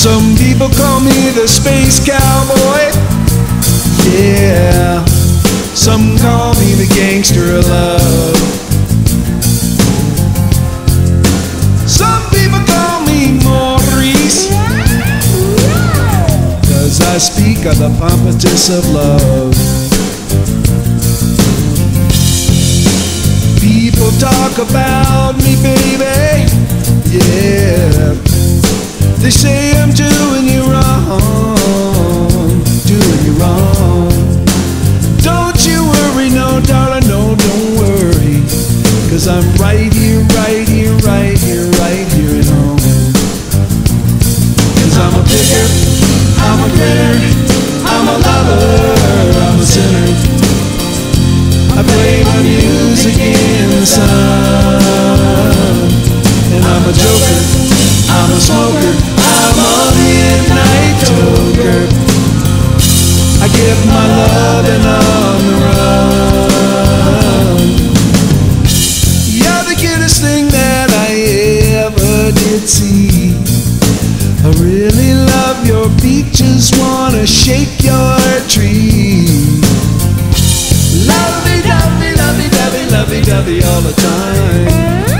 Some people call me the space cowboy. Yeah. Some call me the gangster of love. Some people call me Maurice. Cause I speak of the pompatus of love. People talk about me, baby. Yeah. They say I'm doing you wrong. Doing you wrong. Don't you worry, no, darling, no, don't worry. Cause I'm right here, right here, right here, right here at home. Cause I'm a picker, I'm a grinner, I'm a lover, I'm a sinner. I play my music in the sun. And I'm a joker, I'm a smoker, I'm a midnight toker. I give my loving on the run. You're the cutest thing that I ever did see. I really love your beat, just wanna shake your tree. Lovey dovey, lovey dovey, lovey dovey all the time.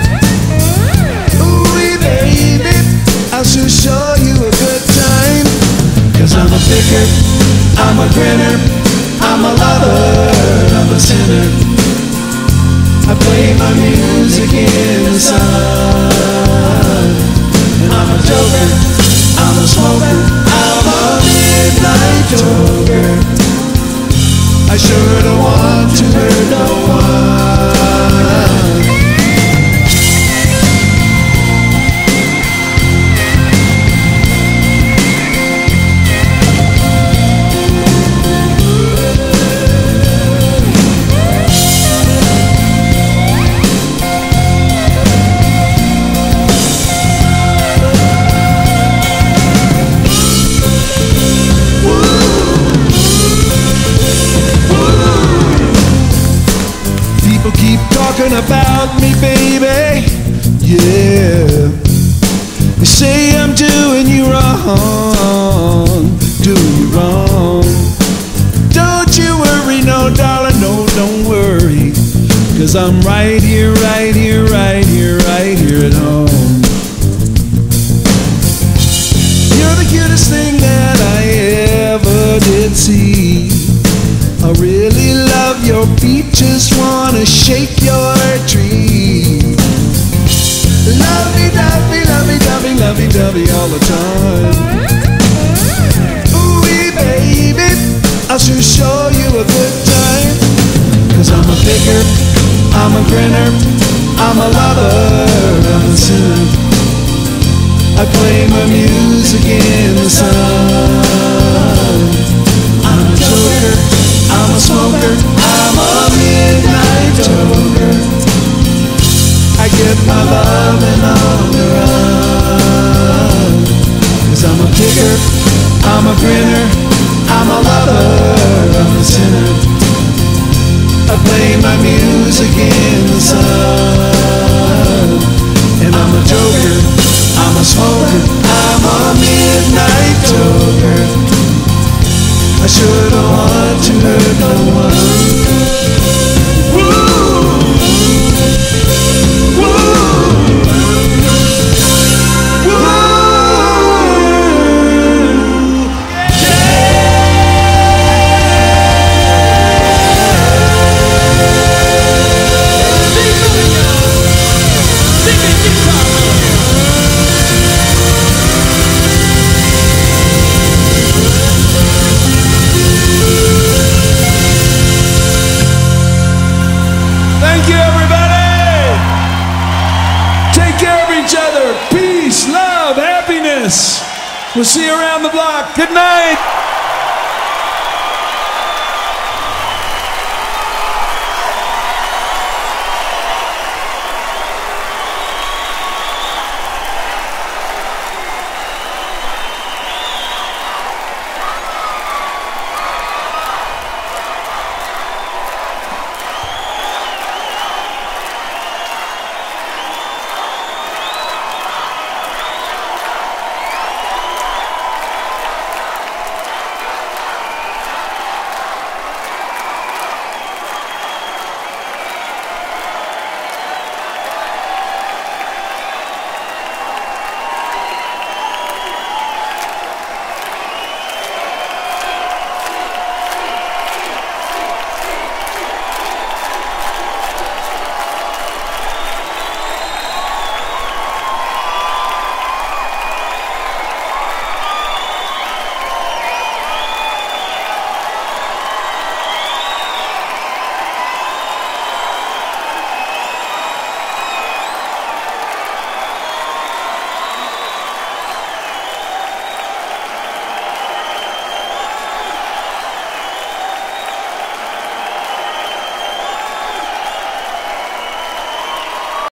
My music in the sun. I'm a joker, I'm a smoker, I'm a midnight joker. I sure don't want to hurt no one. Talking about me, baby. Yeah. They say I'm doing you wrong, doing you wrong. Don't you worry, no, darling, no, don't worry. Cause I'm right here, right here, right here, right here at home. You're the cutest thing that I ever did see. I really love your beat, just wanna shake lovey dovey, all the time. Ooh, baby, I'll sure show you a good time. Cause I'm a picker, I'm a grinner, I'm a lover, I'm a sinner. I play my music in the sun. Cause I'm a picker, I'm a grinner, I'm a lover, I'm a sinner. I play my music in the sun. And I'm a joker, I'm a smoker, I'm a midnight joker. I sure don't want to hurt no one. Each other. Peace, love, happiness. We'll see you around the block. Good night.